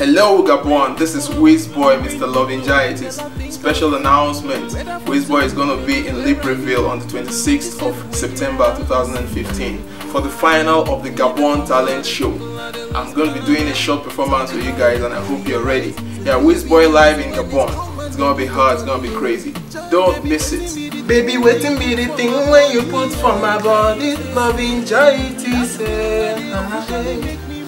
Hello Gabon, this is Wizboyy, Mr. Loving Lovingitis. Special announcement, Wizboyy is going to be in Libreville on the 26th of September 2015 for the final of the Gabon Talent Show. I'm going to be doing a short performance with you guys and I hope you're ready. Yeah, Wizboyy live in Gabon. It's going to be hard, it's going to be crazy. Don't miss it. Baby, waiting be the thing when you put for my body, Lovingitis. Eh.